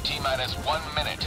T minus one minute.